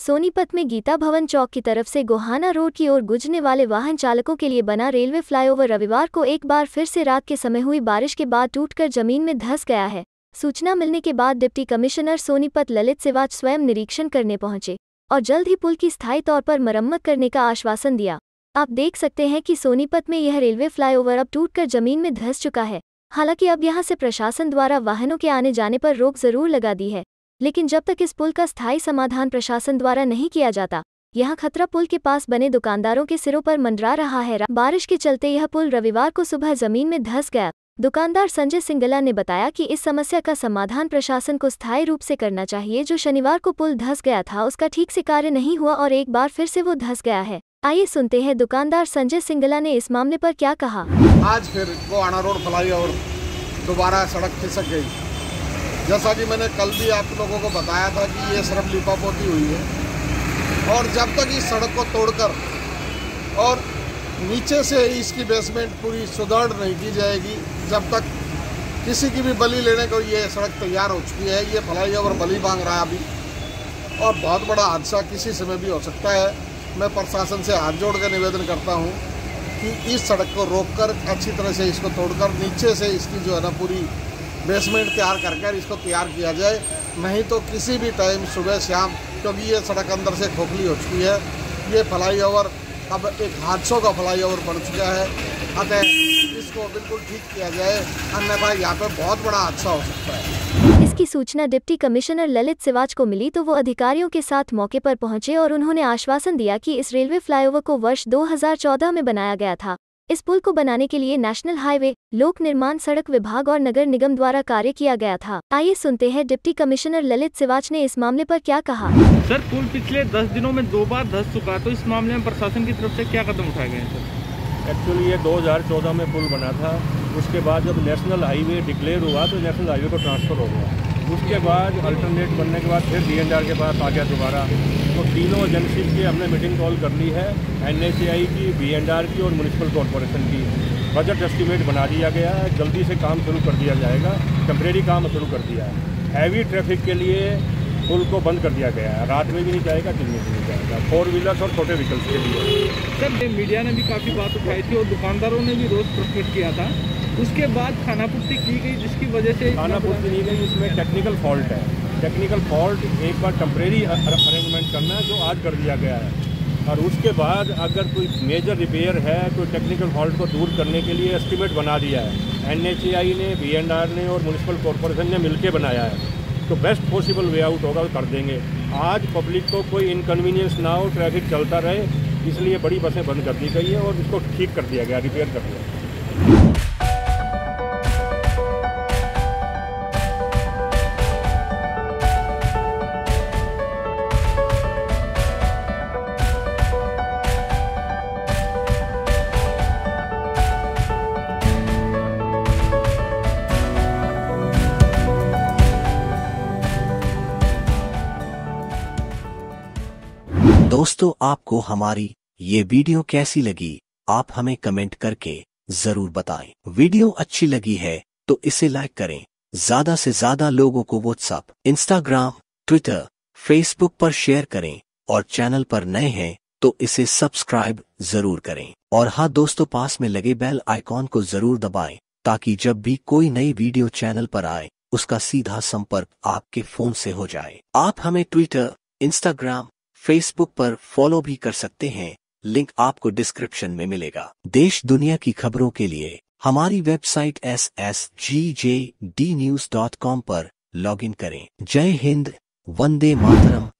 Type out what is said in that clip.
सोनीपत में गीता भवन चौक की तरफ़ से गोहाना रोड की ओर गुजरने वाले वाहन चालकों के लिए बना रेलवे फ्लाईओवर रविवार को एक बार फिर से रात के समय हुई बारिश के बाद टूटकर ज़मीन में धंस गया है। सूचना मिलने के बाद डिप्टी कमिश्नर सोनीपत ललित सिवाच स्वयं निरीक्षण करने पहुँचे और जल्द ही पुल की स्थायी तौर पर मरम्मत करने का आश्वासन दिया। आप देख सकते हैं कि सोनीपत में यह रेलवे फ्लाईओवर अब टूटकर ज़मीन में धंस चुका है। हालाँकि अब यहाँ से प्रशासन द्वारा वाहनों के आने जाने पर रोक ज़रूर लगा दी है। लेकिन जब तक इस पुल का स्थायी समाधान प्रशासन द्वारा नहीं किया जाता, यहाँ खतरा पुल के पास बने दुकानदारों के सिरों पर मंडरा रहा है। बारिश के चलते यह पुल रविवार को सुबह ज़मीन में धस गया। दुकानदार संजय सिंगला ने बताया कि इस समस्या का समाधान प्रशासन को स्थायी रूप से करना चाहिए। जो शनिवार को पुल धस गया था, उसका ठीक से कार्य नहीं हुआ और एक बार फिर से वो धस गया है। आइए सुनते हैं दुकानदार संजय सिंगला ने इस मामले पर क्या कहा। आज फिर वो आना रोड फलाई और दोबारा सड़क खिसक गई। जैसा कि मैंने कल भी आप लोगों को बताया था कि ये सिर्फ़ लिपापोती हुई है। और जब तक इस सड़क को तोड़कर और नीचे से इसकी बेसमेंट पूरी सुदृढ़ नहीं की जाएगी, जब तक किसी की भी बलि लेने को ये सड़क तैयार हो चुकी है, ये फलाई और बलि मांग रहा है अभी। और बहुत बड़ा हादसा किसी समय भी हो सकता है। मैं प्रशासन से हाथ जोड़ कर निवेदन करता हूँ कि इस सड़क को रोककर अच्छी तरह से इसको तोड़कर नीचे से इसकी जो है ना पूरी बेसमेंट तैयार कर इसको तैयार किया जाए। नहीं तो किसी भी टाइम सुबह शाम, क्योंकि ये सड़क अंदर से खोखली हो चुकी है। ये फ्लाई ओवर अब एक हादसों का फ्लाई ओवर बन चुका है। अतः इसको बिल्कुल ठीक किया जाए। अन्यथा यहाँ पे बहुत बड़ा हादसा हो सकता है। इसकी सूचना डिप्टी कमिश्नर ललित सिवाच को मिली तो वो अधिकारियों के साथ मौके पर पहुँचे और उन्होंने आश्वासन दिया कि इस रेलवे फ्लाईओवर को वर्ष 2014 में बनाया गया था। इस पुल को बनाने के लिए नेशनल हाईवे लोक निर्माण सड़क विभाग और नगर निगम द्वारा कार्य किया गया था। आइए सुनते हैं डिप्टी कमिश्नर ललित सिवाच ने इस मामले पर क्या कहा। सर पुल पिछले दस दिनों में दो बार धस चुका तो इस मामले में प्रशासन की तरफ़ से क्या कदम उठाए गए सर? एक्चुअली ये 2014 में पुल बना था। उसके बाद जब नेशनल हाईवे डिक्लेयर हुआ तो नेशनल हाईवे को ट्रांसफ़र हो गया। उसके बाद अल्टरनेट बनने के बाद, फिर डी के पास आ गया दोबारा। तो तीनों एजेंसी की हमने मीटिंग कॉल कर ली है एन की बी की और म्यूनसिपल कॉरपोरेशन की। बजट एस्टीमेट बना दिया गया है, जल्दी से काम शुरू कर दिया जाएगा टेम्प्रेरी काम शुरू कर दिया है। हैवी ट्रैफ़िक के लिए पुल को बंद कर दिया गया है। रात में भी नहीं जाएगा, दिन में भी नहीं जाएगा। फोर व्हीलर्स और छोटे व्हीकल्स के लिए। सर मीडिया ने भी काफ़ी बात उठाई थी और दुकानदारों ने भी रोज प्रकट किया था। उसके बाद खानापूर्ति की गई, जिसकी वजह से खानापूर्ति नहीं गई इसमें टेक्निकल फॉल्ट है। टेक्निकल फॉल्ट एक बार टम्प्रेरी अरेंजमेंट करना है जो आज कर दिया गया है। और उसके बाद अगर कोई मेजर रिपेयर है तो टेक्निकल फॉल्ट को दूर करने के लिए एस्टिमेट बना दिया है। एन ने BNR ने और म्यूनसिपल कॉरपोरेशन ने मिलकर बनाया है। तो बेस्ट पॉसिबल वे आउट होगा, कर देंगे। आज पब्लिक को कोई इनकन्वीनियंस ना हो ट्रैफ़िक चलता रहे, इसलिए बड़ी बसें बंद कर दी गई है और इसको ठीक कर दिया गया रिपेयर कर दिया दोस्तों, आपको हमारी ये वीडियो कैसी लगी, आप हमें कमेंट करके ज़रूर बताएँ। वीडियो अच्छी लगी है तो इसे लाइक करें। ज़्यादा से ज़्यादा लोगों को व्हाट्सएप इंस्टाग्राम ट्विटर फेसबुक पर शेयर करें और चैनल पर नए हैं तो इसे सब्सक्राइब ज़रूर करें। और हाँ दोस्तों, पास में लगे बेल आइकॉन को ज़रूर दबाएँ, ताकि जब भी कोई नई वीडियो चैनल पर आए, उसका सीधा संपर्क आपके फ़ोन से हो जाए। आप हमें ट्विटर इंस्टाग्राम फेसबुक पर फॉलो भी कर सकते हैं। लिंक आपको डिस्क्रिप्शन में मिलेगा। देश दुनिया की खबरों के लिए हमारी website S S G J D news dot com पर लॉग इन करें। जय हिंद, वंदे मातरम।